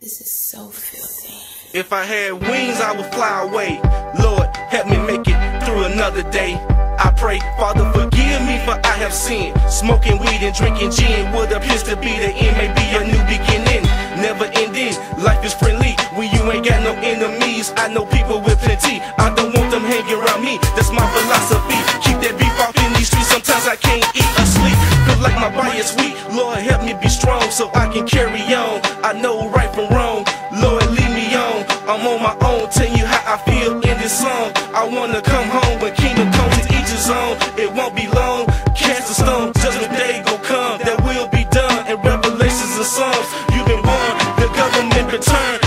This is so filthy. If I had wings, I would fly away. Lord, help me make it through another day. I pray, Father, forgive me for I have sinned. Smoking weed and drinking gin what appears to be the end, may be a new beginning. Never ending, life is friendly when you ain't got no enemies. I know people with plenty, I don't want them hanging around me. That's my philosophy. Keep that beef off in these streets, sometimes I can't eat or sleep. Feel like my body is weak. Lord, help me be strong so I can carry. I know right from wrong. Lord, lead me on. I'm on my own, telling you how I feel in this song. I wanna come home when kingdom comes to each his own. It won't be long. Cast a stone, judgment day go come. That will be done in Revelations and Psalms. You've been born, the government return.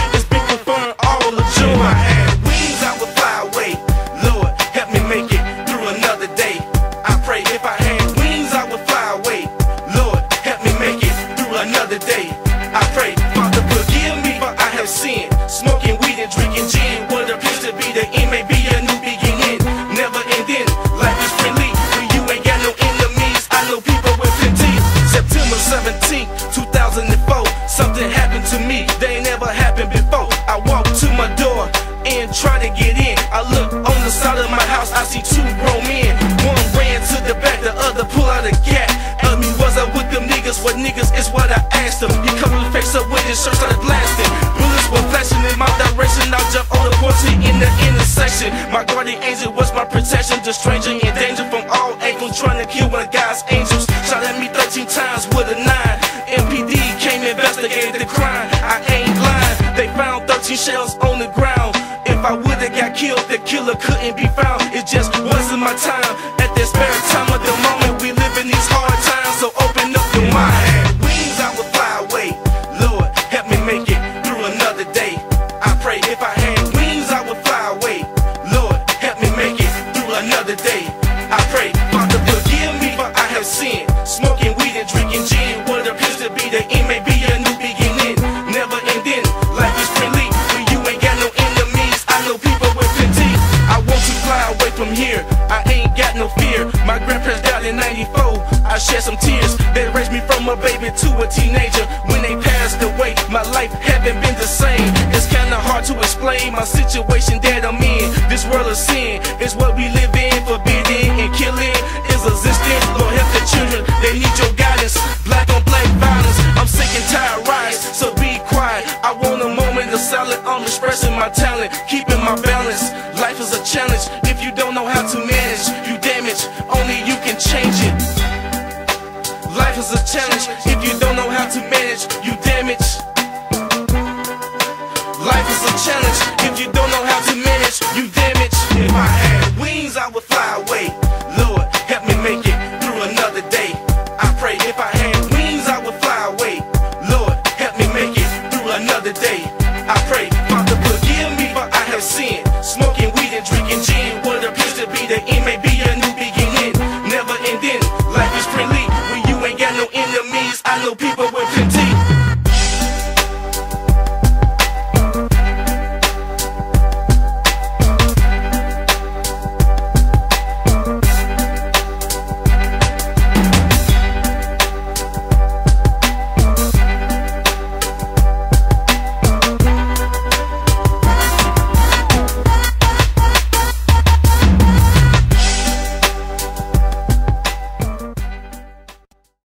See two grown men. One ran to the back, the other pull out a gat. Asked me, was I with them niggas? What niggas is what I asked them. He covered his face up with his shirt started blasting. Bullets were flashing in my direction. I jumped on the porch in the intersection. My guardian angel was my protection. The stranger in danger from all angles. Trying to kill one of God's angels. Shot at me 13 times with a nine. MPD came investigated the crime. I ain't lying. They found 13 shells on the ground. If I would've got killed, the killer couldn't be found. It just wasn't my time. At this spare time of the moment, we live in these hard times. So open up your mind. Wings, I would fly away. Lord, help me make it through another day. I pray if I had wings, I would fly away. Lord, help me make it through another day. I pray, Father, forgive me for I have sinned. Smoking weed and drinking gin. What appears to be the end may be a new here. I ain't got no fear. My grandparents died in 94. I shed some tears. They raised me from a baby to a teenager. When they passed away, my life haven't been the same. It's kinda hard to explain my situation that I'm in. This world of sin is what we live in. Forbidden and killing is existing. Lord, help the children. They need your guidance. Black on black violence. I'm sick and tired, rise. So be quiet. I want a moment of silence. I'm expressing my talent, keeping challenge. If you don't know how to manage, you damage. Only you can change it. Life is a challenge. If you don't know how to manage, you Drinking gin. What appears to be the end may be a new beginning. Never ending. Life is friendly when you ain't got no enemies. I know people with plenty.